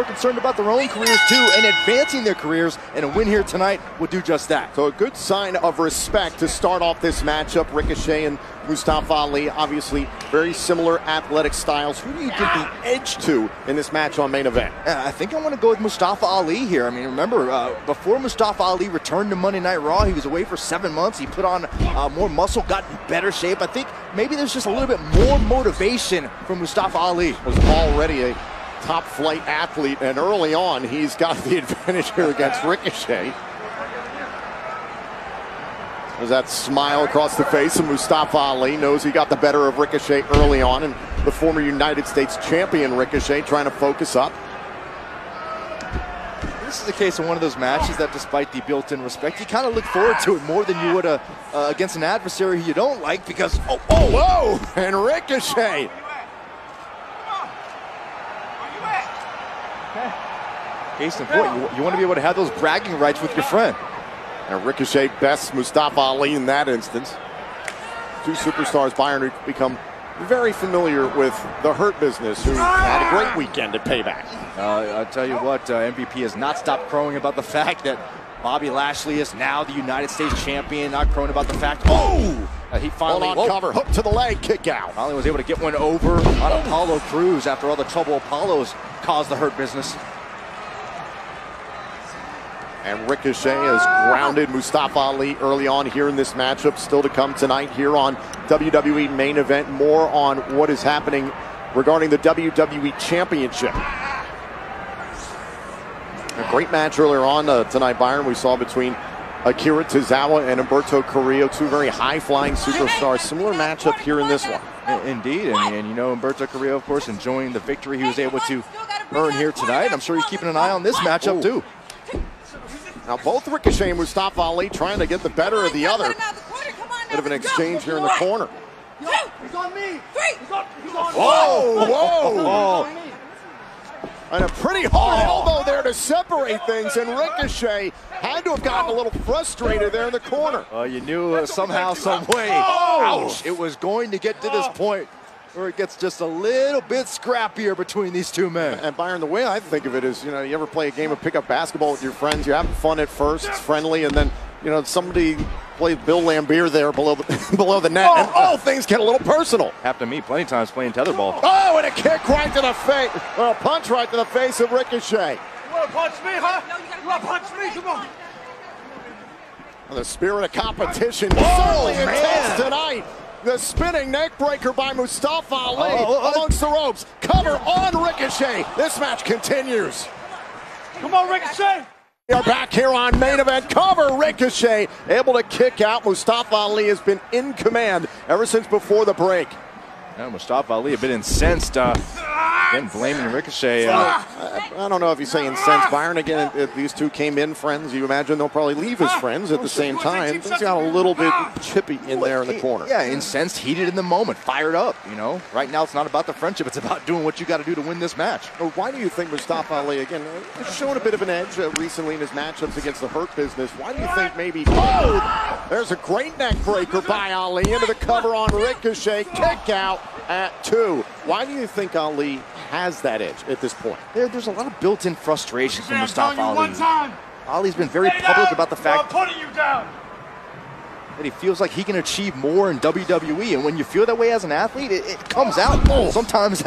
We're concerned about their own careers too and advancing their careers, and a win here tonight will do just that. So a good sign of respect to start off this matchup. Ricochet and Mustafa Ali, obviously very similar athletic styles. Who do you give the edge to in this match on main event? I think I want to go with Mustafa Ali here. I mean, remember, uh, before Mustafa Ali returned to Monday Night Raw, he was away for seven months. He put on uh, more muscle, got in better shape. I think maybe there's just a little bit more motivation from Mustafa Ali. Was already a top flight athlete, and early on, he's got the advantage here against Ricochet. There's that smile across the face of Mustafa Ali. Knows he got the better of Ricochet early on, and the former United States champion Ricochet trying to focus up. This is a case of one of those matches that, despite the built-in respect, you kind of look forward to it more than you would uh, uh, against an adversary who you don't like because, oh, oh, whoa, and Ricochet Case in point, you, you want to be able to have those bragging rights with your friend. And Ricochet bests Mustafa Ali in that instance. Two superstars, Byron, who become very familiar with the Hurt Business, who had a great weekend at Payback. Uh, I'll tell you what, uh, MVP has not stopped crowing about the fact that Bobby Lashley is now the United States champion, not crowing about the fact, oh! Uh, he finally Hold on, cover, hook to the leg, kick out. Finally was able to get one over on Apollo Crews after all the trouble Apollo's caused the Hurt Business. And Ricochet has grounded Mustafa Ali early on here in this matchup. Still to come tonight here on WWE Main Event. More on what is happening regarding the WWE Championship. A great match earlier on uh, tonight, Byron. We saw between Akira Tozawa and Humberto Carrillo, two very high-flying superstars. Similar matchup here in this one. Indeed, and, and you know Humberto Carrillo, of course, enjoying the victory he was able to earn here tonight. I'm sure he's keeping an eye on this matchup, too. Now both Ricochet and Mustafa Ali trying to get the better of the other. Bit of an exchange here in the corner. He's. Three. Whoa, whoa. And a pretty hard elbow there to separate things, and Ricochet had to have gotten a little frustrated there in the corner. Uh, you knew uh, somehow, some way, ouch, it was going to get to this point where it gets just a little bit scrappier between these two men. And Byron, the way I think of it is, you know, you ever play a game of pickup basketball with your friends, you're having fun at first, it's friendly, and then, you know, somebody plays Bill Laimbeer there below the, below the net, oh, and all oh, things get a little personal. Happened to me plenty of times playing tetherball. Oh, and a kick right to the face, or a punch right to the face of Ricochet. You want to punch me, huh? You want to punch me? Come on. The spirit of competition oh, certainly intense tonight. The spinning neckbreaker by Mustafa oh, Ali oh, oh, oh, amongst the ropes. Cover on Ricochet. This match continues. Come on, Ricochet. We are back here on main event. Cover Ricochet able to kick out. Mustafa Ali has been in command ever since before the break. Yeah, Mustafa Ali a bit incensed. Uh, Again, blaming Ricochet. Uh, I, I, don't know if you say incensed. Byron, again, if these two came in friends, you imagine they'll probably leave as friends at the same time. Things got a little bit chippy in there in the corner. Yeah, incensed, heated in the moment, fired up, you know. Right now, it's not about the friendship. It's about doing what you got to do to win this match. Why do you think Mustafa Ali, again, has shown a bit of an edge uh, recently in his matchups against the Hurt Business? Why do you think maybe... Oh! There's a great neck breaker by Ali into the cover on Ricochet. Kick out at two. Why do you think Ali has that edge at this point? There, there's a lot of built-in frustration from Mustafa Ali. Ali's been very public about the fact that he feels like he can achieve more in WWE. And when you feel that way as an athlete, it, it comes out sometimes